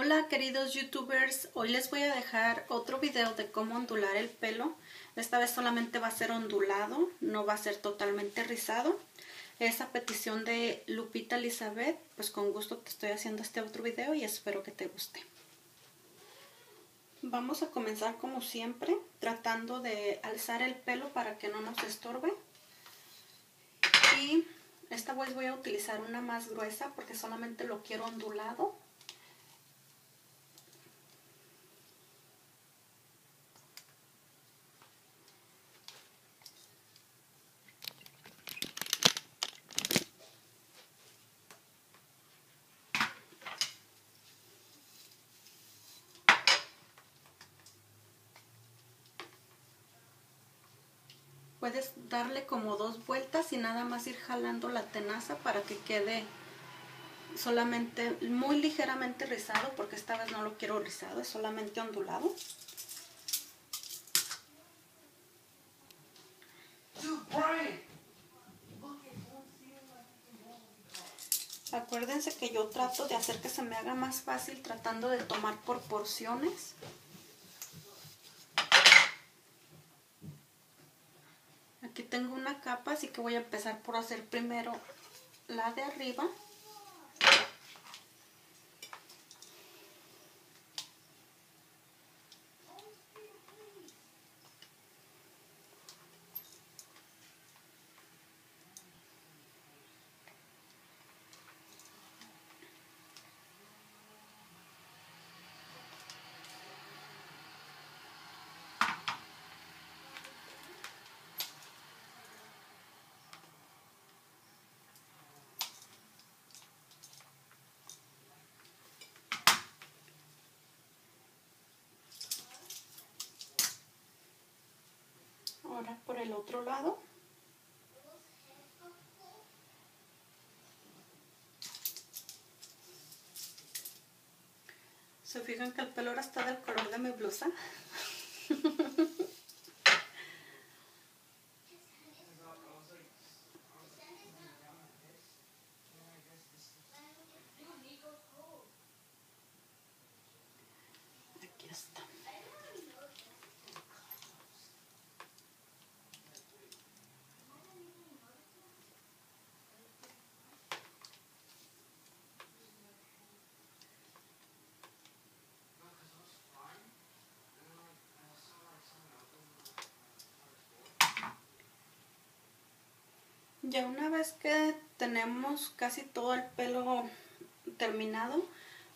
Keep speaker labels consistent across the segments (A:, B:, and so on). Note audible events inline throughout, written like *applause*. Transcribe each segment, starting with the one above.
A: Hola queridos youtubers, hoy les voy a dejar otro video de cómo ondular el pelo. Esta vez solamente va a ser ondulado, no va a ser totalmente rizado. Esa petición de Lupita Elizabeth, pues con gusto te estoy haciendo este otro video y espero que te guste. Vamos a comenzar como siempre, tratando de alzar el pelo para que no nos estorbe. Y esta vez voy a utilizar una más gruesa porque solamente lo quiero ondulado puedes darle como dos vueltas y nada más ir jalando la tenaza para que quede solamente muy ligeramente rizado porque esta vez no lo quiero rizado, es solamente ondulado. Acuérdense que yo trato de hacer que se me haga más fácil tratando de tomar por porciones. tengo una capa, así que voy a empezar por hacer primero la de arriba. ahora por el otro lado. ¿Se fijan que el pelo ahora está del color de mi blusa? *laughs* Ya una vez que tenemos casi todo el pelo terminado,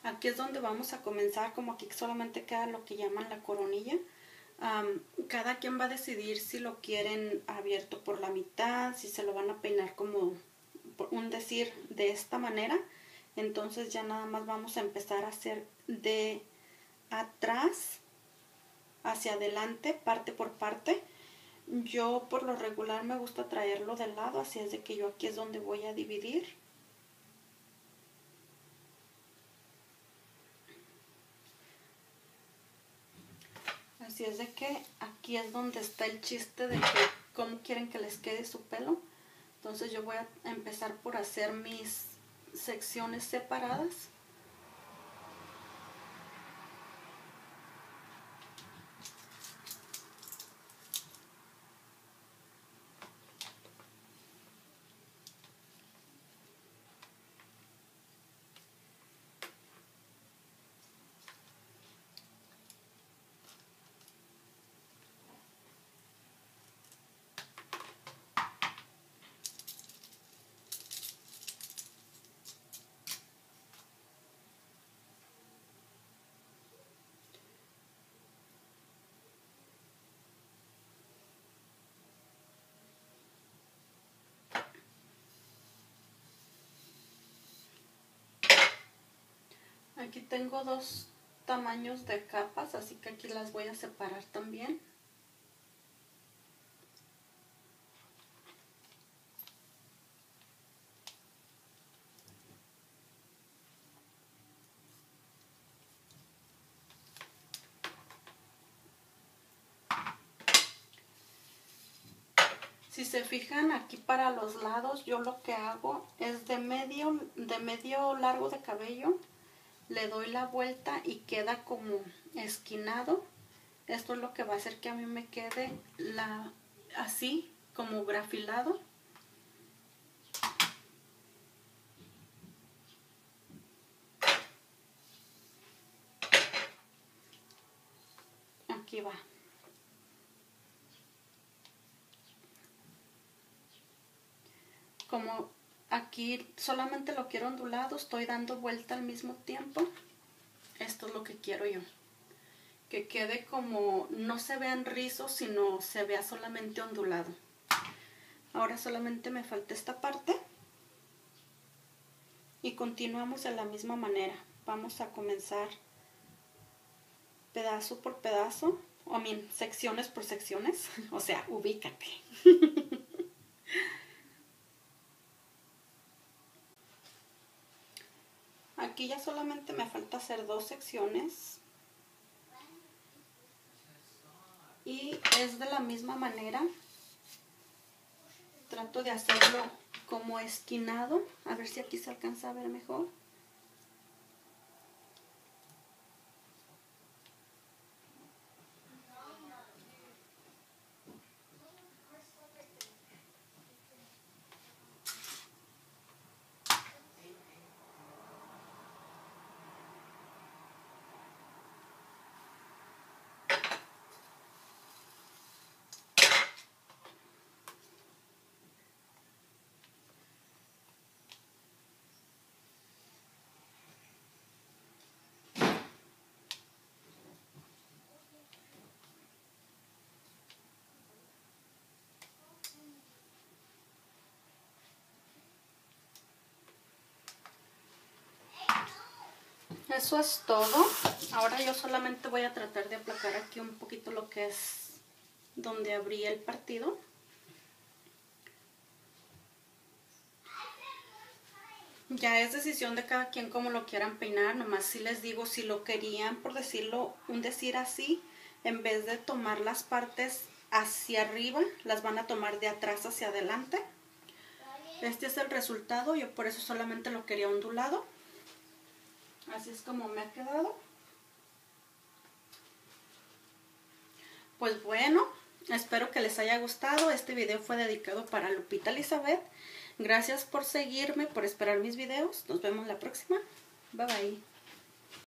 A: aquí es donde vamos a comenzar, como aquí solamente queda lo que llaman la coronilla. cada quien va a decidir si lo quieren abierto por la mitad, si se lo van a peinar como un decir de esta manera. Entonces ya nada más vamos a empezar a hacer de atrás hacia adelante, parte por parte. Yo por lo regular me gusta traerlo del lado, así es de que yo aquí es donde voy a dividir. Así es de que aquí es donde está el chiste de cómo quieren que les quede su pelo. Entonces yo voy a empezar por hacer mis secciones separadas. Aquí tengo dos tamaños de capas, así que aquí las voy a separar también. Si se fijan aquí para los lados, yo lo que hago es de medio, de medio largo de cabello le doy la vuelta y queda como esquinado. Esto es lo que va a hacer que a mí me quede la así como grafilado. Aquí va. Como aquí solamente lo quiero ondulado, estoy dando vuelta al mismo tiempo. Esto es lo que quiero yo. Que quede como, no se vean rizos, sino se vea solamente ondulado. Ahora solamente me falta esta parte. Y continuamos de la misma manera. Vamos a comenzar pedazo por pedazo, o bien secciones por secciones. *laughs* O sea, ubícate. *laughs* Aquí ya solamente me falta hacer dos secciones. Y es de la misma manera. Trato de hacerlo como esquinado. A ver si aquí se alcanza a ver mejor. Eso es todo. Ahora yo solamente voy a tratar de aplacar aquí un poquito lo que es donde abrí el partido. Ya es decisión de cada quien como lo quieran peinar, nomás si les digo si lo querían, por decirlo, un decir así, en vez de tomar las partes hacia arriba, las van a tomar de atrás hacia adelante. Este es el resultado, yo por eso solamente lo quería ondulado. Así es como me ha quedado. Pues bueno, espero que les haya gustado. Este video fue dedicado para Lupita Elizabeth. Gracias por seguirme, por esperar mis videos. Nos vemos la próxima. Bye bye.